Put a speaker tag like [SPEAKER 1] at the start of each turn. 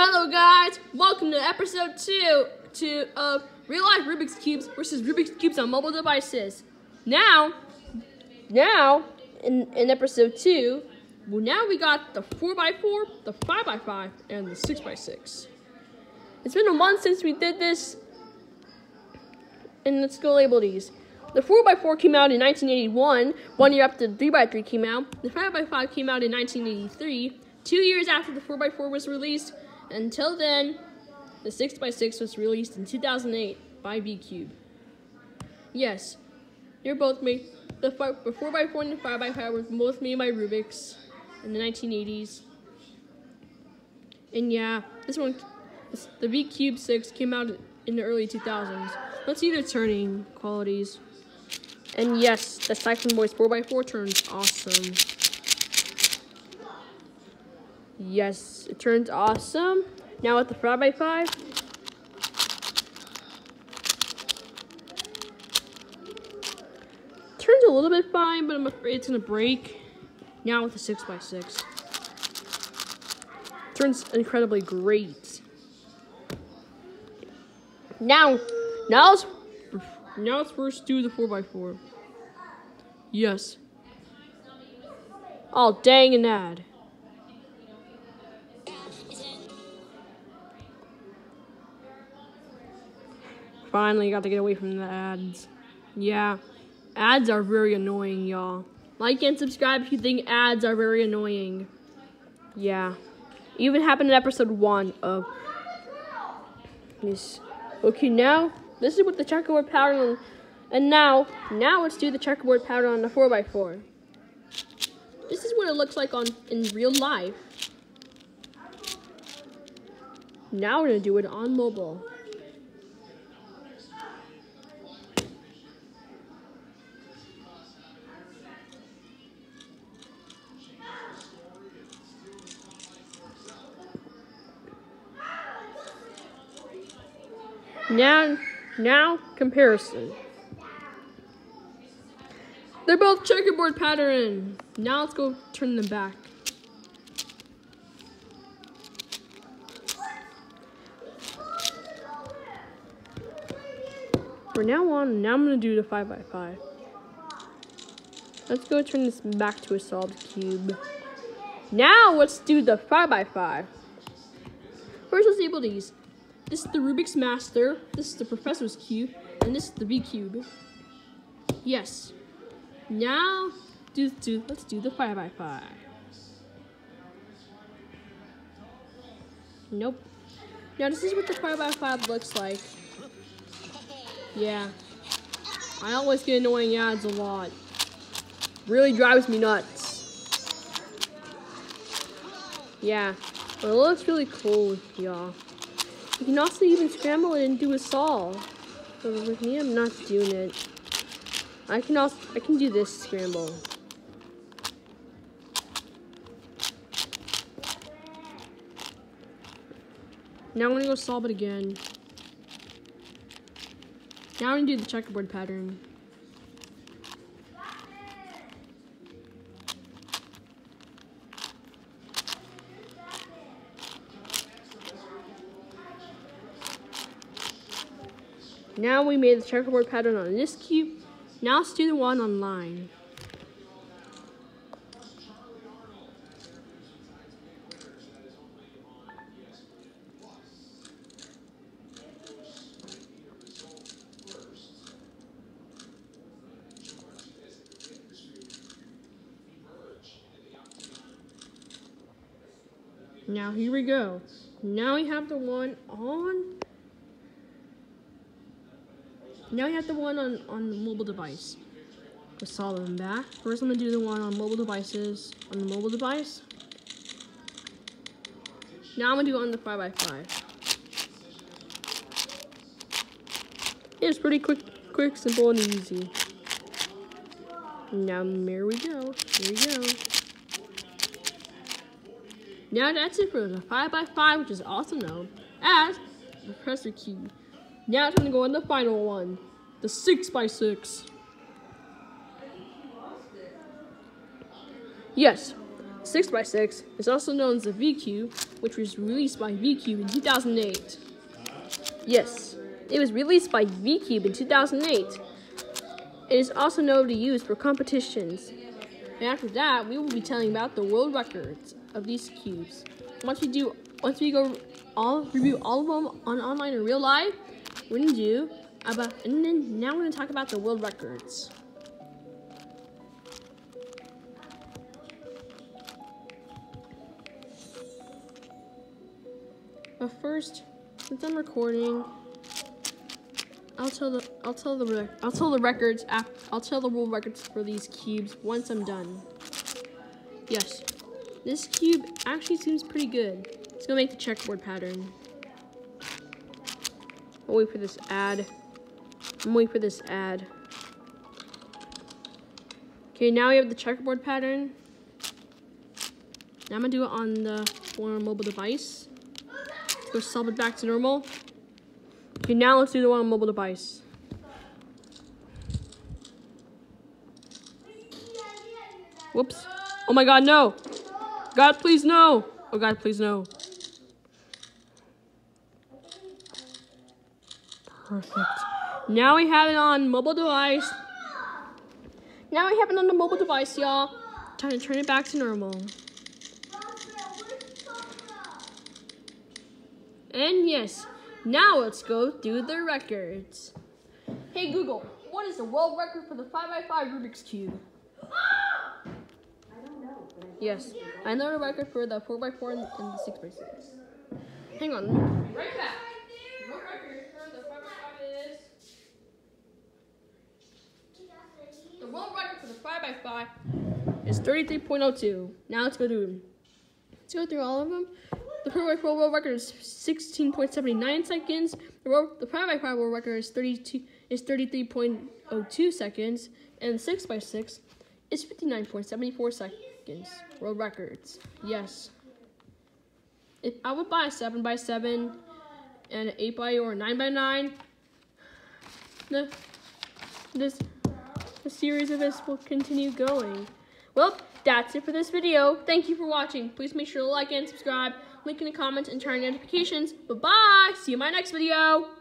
[SPEAKER 1] Hello guys, welcome to episode 2 to of real life Rubik's Cubes versus Rubik's Cubes on mobile devices. Now, now, in, in episode 2, well now we got the 4x4, the 5x5, and the 6x6. It's been a month since we did this, and let's go label these. The 4x4 came out in 1981, one year after the 3x3 came out. The 5x5 came out in 1983, two years after the 4x4 was released. Until then, the 6x6 was released in 2008 by V-Cube. Yes, they're both made. The 4x4 and the 5x5 were both made by Rubik's in the 1980s. And yeah, this one, the V-Cube 6 came out in the early 2000s. Let's see their turning qualities. And yes, the Cyclone Boys 4x4 turns awesome. Yes, it turns awesome. Now with the 5x5. Turns a little bit fine, but I'm afraid it's to break. Now with the 6x6. Turns incredibly great. Now, now let's, now let's first do the 4x4. Yes. Oh, dang an ad. Finally got to get away from the ads. Yeah, ads are very annoying, y'all. Like and subscribe if you think ads are very annoying. Yeah. Even happened in episode one of this. Okay, now this is what the checkerboard pattern and now now let's do the checkerboard pattern on the 4x4. This is what it looks like on in real life. Now we're gonna do it on mobile. Now, now comparison. They're both checkerboard pattern. Now let's go turn them back. For now on, now I'm gonna do the 5x5. Let's go turn this back to a solid cube. Now let's do the 5x5. First let's label these. This is the Rubik's Master, this is the Professor's Cube, and this is the V-Cube. Yes. Now, do, do, let's do the 5x5. Nope. Now this is what the 5x5 looks like. Yeah. I always get annoying ads a lot. Really drives me nuts. Yeah. But it looks really cool, y'all. You can also even scramble it and do a solve. But with me, I'm not doing it. I can also, I can do this scramble. Now I'm gonna go solve it again. Now I'm gonna do the checkerboard pattern. Now we made the checkerboard pattern on this cube. Now let's do the one online. Now here we go. Now we have the one on now we have the one on, on the mobile device. Let's solve them back. First, I'm to do the one on mobile devices on the mobile device. Now I'm to do it on the 5x5. It's pretty quick, quick, simple, and easy. Now, there we go. Here we go. Now that's it for the 5x5, which is also known as the presser Cube. Now it's gonna go in the final one, the six by six. Yes, 6x6 is also known as the V-Cube, which was released by V-Cube in 2008. Yes, it was released by V-Cube in 2008. It is also known to use for competitions. And after that, we will be telling about the world records of these cubes. Once we do, once we go all review all of them on online and real life, gonna do about, and then now we're gonna talk about the world records. But first, since I'm recording, I'll tell the I'll tell the I'll tell the records I'll tell the world records for these cubes once I'm done. Yes, this cube actually seems pretty good. It's gonna make the checkerboard pattern. I'll wait for this ad. I'm waiting for this ad. Okay, now we have the checkerboard pattern. Now I'm gonna do it on the one mobile device. Let's Go sub it back to normal. Okay, now let's do the one on mobile device. Whoops. Oh my god, no. God, please no. Oh god, please no. Perfect. Now we have it on mobile device. Now we have it on the mobile device, y'all. Time to turn it back to normal. And yes, now let's go through the records. Hey Google, what is the world record for the 5x5 Rubik's Cube?
[SPEAKER 2] I don't know.
[SPEAKER 1] Yes, I know the record for the 4x4 and the 6x6. Hang on. Right back. The world record for the 5x5 is. The world record for the 5x5 is 33.02. Now let's go through. Let's go through all of them. The 4x4 world record is 16.79 seconds. The, world, the 5x5 world record is 32 is 33.02 seconds, and the 6x6 is 59.74 seconds. World records. Yes. If I would buy a 7x7 and an 8x or a 9x9, the this the series of this will continue going. Well, that's it for this video. Thank you for watching. Please make sure to like and subscribe, link in the comments, and turn on notifications. Bye-bye. See you in my next video.